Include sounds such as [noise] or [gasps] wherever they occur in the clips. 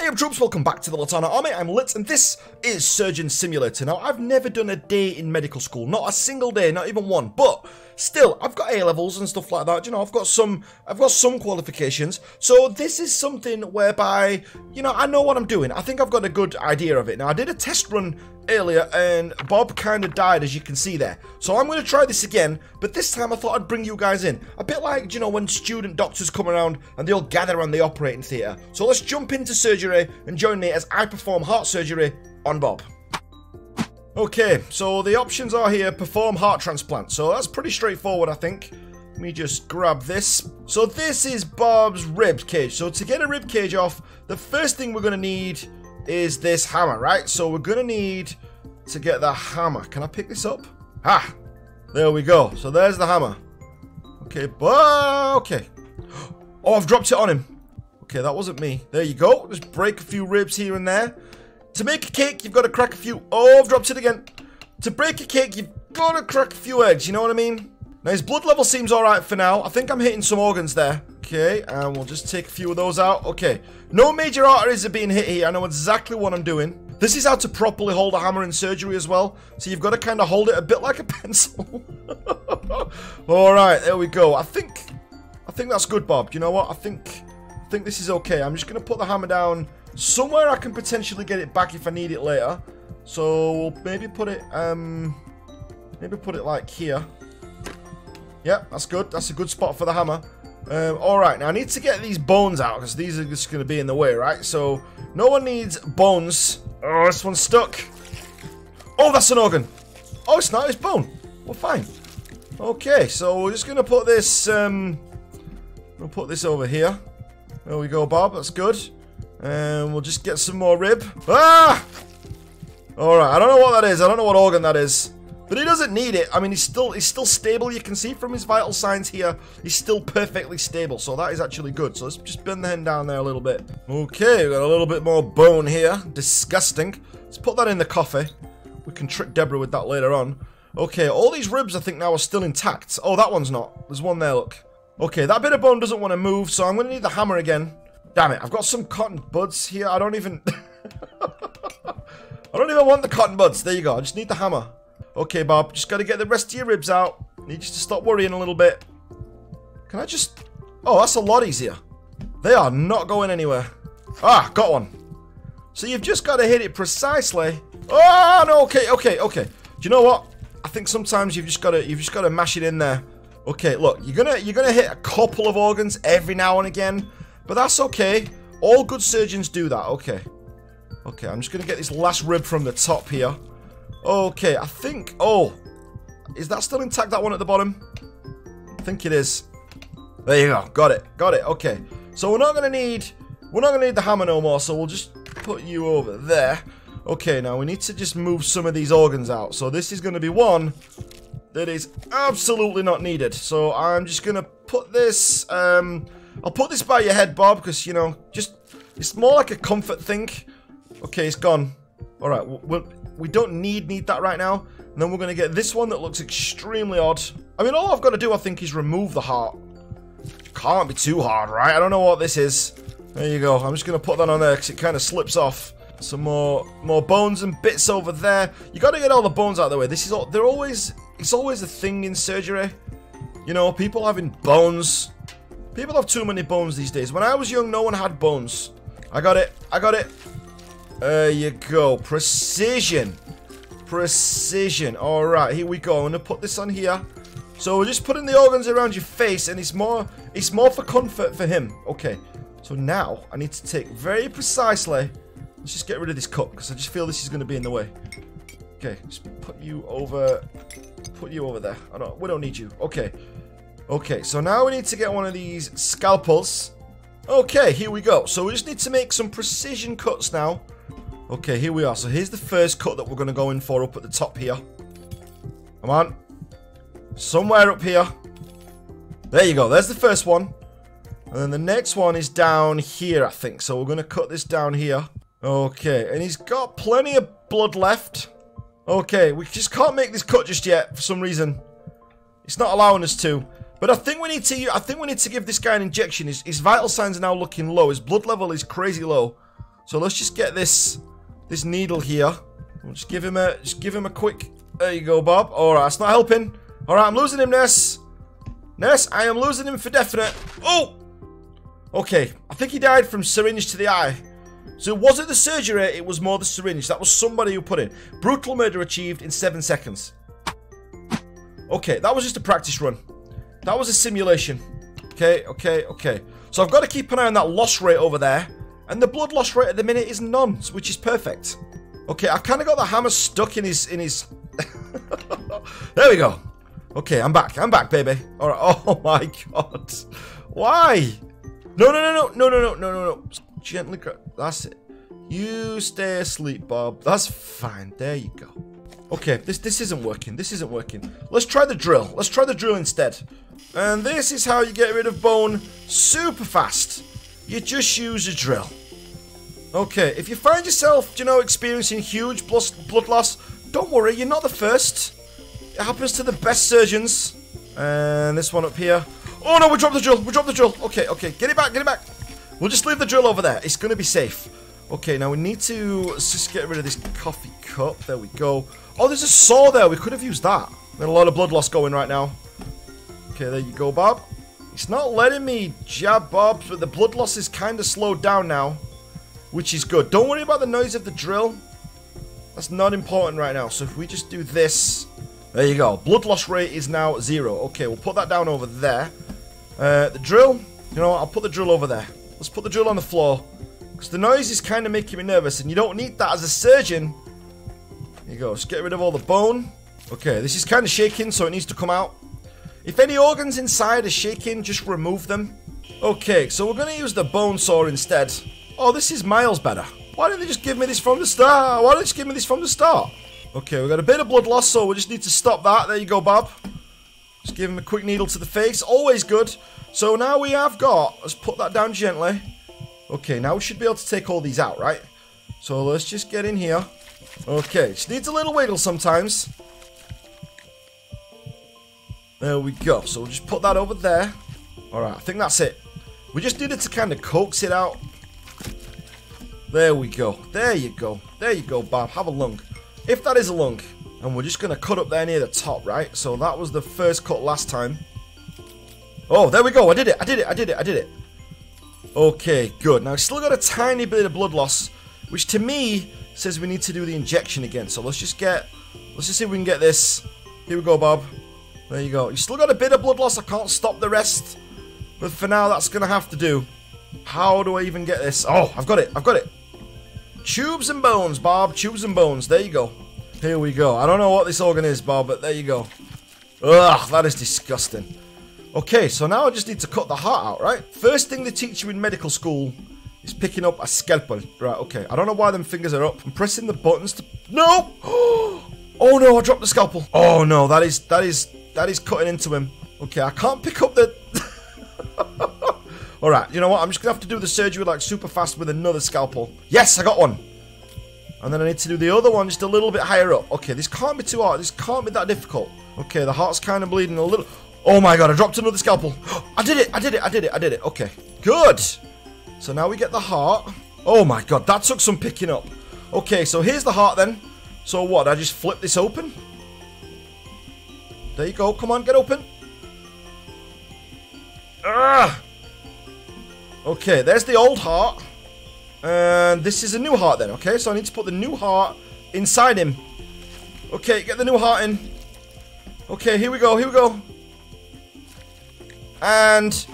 Hey up troops, welcome back to the Litanah Army, I'm Lit and this is Surgeon Simulator. Now I've never done a day in medical school, not a single day, not even one, but still, I've got A-levels and stuff like that, you know, I've got some, I've got some qualifications, so this is something whereby, you know, I know what I'm doing, I think I've got a good idea of it. Now I did a test run earlier and Bob kind of died as you can see there. So I'm going to try this again, but this time I thought I'd bring you guys in. A bit like, you know, when student doctors come around and they all gather around the operating theatre. So let's jump into surgery and join me as I perform heart surgery on Bob. Okay, so the options are here, perform heart transplant. So that's pretty straightforward, I think. Let me just grab this. So this is Bob's rib cage. So to get a rib cage off, the first thing we're to need is this hammer, right? So we're to need to get the hammer. Can I pick this up? Ah, there we go. So there's the hammer. Okay, but okay. Oh, I've dropped it on him. Okay, that wasn't me. There you go. Just break a few ribs here and there. To make a cake, you've got to crack a few. Oh, I've dropped it again. To break a cake, you've got to crack a few eggs. You know what I mean? Now, his blood level seems alright for now. I think I'm hitting some organs there. Okay, and we'll just take a few of those out. Okay, no major arteries are being hit here. I know exactly what I'm doing. This is how to properly hold a hammer in surgery as well. So you've got to kind of hold it a bit like a [laughs] pencil. [laughs] Alright, there we go. I think I think that's good, Bob. You know what? I think I think this is okay. I'm just going to put the hammer down somewhere I can potentially get it back if I need it later. So we'll maybe put it um maybe put it like here. Yep, that's good. That's a good spot for the hammer. Um, Alright, now I need to get these bones out because these are just going to be in the way, right? So, no one needs bones. Oh, this one's stuck. Oh, that's an organ. Oh, it's not. It's bone. Well, fine. Okay, so we're just going to put this, um, we'll put this over here. There we go, Bob. That's good. And we'll just get some more rib. Ah! Alright, I don't know what that is. I don't know what organ that is. But he doesn't need it. I mean, he's still he's still stable. You can see from his vital signs here, he's still perfectly stable. So that is actually good. So let's just bend the hen down there a little bit. Okay, we got a little bit more bone here. Disgusting. Let's put that in the coffee. We can trick Deborah with that later on. Okay, all these ribs I think now are still intact. Oh, that one's not. There's one there, look. Okay, that bit of bone doesn't want to move, so I'm going to need the hammer again. Damn it, I've got some cotton buds here. I don't even... [laughs] I don't even want the cotton buds. There you go. I just need the hammer. Okay, Bob, just got to get the rest of your ribs out. Need you to stop worrying a little bit. Can I just... Oh, that's a lot easier. They are not going anywhere. Ah, got one. So you've just got to hit it precisely. Oh, no, okay, okay, okay. Do you know what? I think sometimes you've just got to you've just got to mash it in there. Okay, look, you're gonna you're gonna hit a couple of organs every now and again, but that's okay. All good surgeons do that. Okay, okay. I'm just gonna get this last rib from the top here. Okay, I think... Oh, is that still intact, that one at the bottom? I think it is. There you go. Got it. Got it. Okay. So we're not going to need... We're not going to need the hammer no more, so we'll just put you over there. Okay, now we need to just move some of these organs out. So this is going to be one that is absolutely not needed. So I'm just going to put this... Um, I'll put this by your head, Bob, because, you know, just... It's more like a comfort thing. Okay, it's gone. Alright, we'll, we don't need need that right now. And then we're going to get this one that looks extremely odd. I mean, all I've got to do, I think, is remove the heart. Can't be too hard, right? I don't know what this is. There you go. I'm just going to put that on there because it kind of slips off. Some more more bones and bits over there. You got to get all the bones out of the way. This is all, they're always, it's always a thing in surgery. You know, people having bones. People have too many bones these days. When I was young, no one had bones. I got it. I got it. There you go. Precision. Precision. Alright, here we go. I'm going to put this on here. So we're just putting the organs around your face and it's more it's more for comfort for him. Okay. So now I need to take very precisely. Let's just get rid of this cup because I just feel this is going to be in the way. Okay, just put you over put you over there. I don't we don't need you. Okay. Okay, so now we need to get one of these scalpels. Okay, here we go. So we just need to make some precision cuts now. Okay, here we are. So here's the first cut that we're going to go in for up at the top here. Come on. Somewhere up here. There you go. There's the first one. And then the next one is down here, I think. So we're going to cut this down here. Okay, and he's got plenty of blood left. Okay, we just can't make this cut just yet for some reason. It's not allowing us to. But I think we need to I think we need to give this guy an injection. His, his vital signs are now looking low. His blood level is crazy low. So let's just get this this needle here. We'll just give him a just give him a quick. There you go, Bob. All right, it's not helping. All right, I'm losing him, Ness. Ness, I am losing him for definite. Oh, okay. I think he died from syringe to the eye. So it wasn't the surgery, it was more the syringe. That was somebody who put in. Brutal murder achieved in seven seconds. Okay, that was just a practice run. That was a simulation. Okay, okay, okay. So I've got to keep an eye on that loss rate over there. And the blood loss rate at the minute is none, which is perfect. Okay, I've kind of got the hammer stuck in his... in his. [laughs] there we go. Okay, I'm back. I'm back, baby. All right. [laughs] Oh my god. Why? No, no, no, no, no, no, no, no, no, no. Gently. That's it. You stay asleep, Bob. That's fine. There you go. Okay, this this isn't working. This isn't working. Let's try the drill. Let's try the drill instead. And this is how you get rid of bone super fast. You just use a drill. Okay, if you find yourself, you know, experiencing huge blood loss, don't worry, you're not the first. It happens to the best surgeons. And this one up here. Oh no, we dropped the drill. We dropped the drill. Okay, okay, get it back, get it back. We'll just leave the drill over there. It's going to be safe. Okay, now we need to just get rid of this coffee cup. There we go. Oh, there's a saw there. We could have used that. Got a lot of blood loss going right now. Okay, there you go, Bob. It's not letting me jab Bob, but the blood loss is kind of slowed down now. Which is good. Don't worry about the noise of the drill. That's not important right now. So if we just do this... There you go. Blood loss rate is now zero. Okay, we'll put that down over there. Uh, the drill... You know what? I'll put the drill over there. Let's put the drill on the floor. Because the noise is kind of making me nervous. And you don't need that as a surgeon. There you go. Get rid of all the bone. Okay, this is kind of shaking, so it needs to come out. If any organs inside are shaking, just remove them. Okay, so we're going to use the bone saw instead. Oh, this is miles better. Why didn't they just give me this from the start? Why didn't they just give me this from the start? Okay, we got a bit of blood loss, so we just need to stop that. There you go, Bob. Just give him a quick needle to the face. Always good. So now we have got... Let's put that down gently. Okay, now we should be able to take all these out, right? So let's just get in here. Okay, she needs a little wiggle sometimes. There we go. So we'll just put that over there. Alright, I think that's it. We just needed to kind of coax it out. There we go. There you go. There you go, Bob. Have a lung. If that is a lung. And we're just going to cut up there near the top, right? So that was the first cut last time. Oh, there we go. I did it. I did it. I did it. I did it. Okay, good. Now, I've still got a tiny bit of blood loss, which to me says we need to do the injection again. So let's just get... Let's just see if we can get this. Here we go, Bob. There you go. You still got a bit of blood loss. I can't stop the rest. But for now, that's going to have to do. How do I even get this? Oh, I've got it. I've got it. Tubes and bones, Bob. Tubes and bones. There you go. Here we go. I don't know what this organ is, Bob, but there you go. Ugh, that is disgusting. Okay, so now I just need to cut the heart out, right? First thing they teach you in medical school is picking up a scalpel. Right, okay. I don't know why them fingers are up. I'm pressing the buttons to... No! [gasps] Oh no, I dropped the scalpel. Oh no, that is, that is, that is cutting into him. Okay, I can't pick up the... [laughs] Alright, you know what? I'm just going to have to do the surgery like super fast with another scalpel. Yes, I got one. And then I need to do the other one just a little bit higher up. Okay, this can't be too hard. This can't be that difficult. Okay, the heart's kind of bleeding a little. Oh my god, I dropped another scalpel. [gasps] I did it, I did it, I did it, I did it. Okay, good. So now we get the heart. Oh my god, that took some picking up. Okay, so here's the heart then. So what, I just flip this open? There you go, come on, get open. Ah! Okay, there's the old heart. And this is a new heart then, okay? So I need to put the new heart inside him. Okay, get the new heart in. Okay, here we go, here we go. And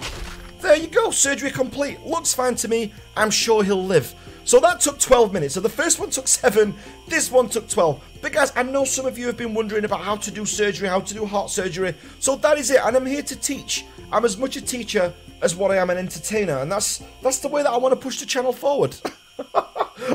there you go, surgery complete. Looks fine to me. I'm sure he'll live. So that took 12 minutes. So the first one took 7, this one took 12. But guys, I know some of you have been wondering about how to do surgery, how to do heart surgery. So that is it, and I'm here to teach. I'm as much a teacher as what I am an entertainer, and that's that's the way that I want to push the channel forward. [laughs]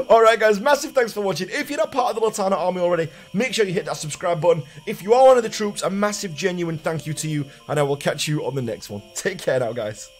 Alright guys, massive thanks for watching. If you're not part of the Litanah army already, make sure you hit that subscribe button. If you are one of the troops, a massive genuine thank you to you, and I will catch you on the next one. Take care now guys.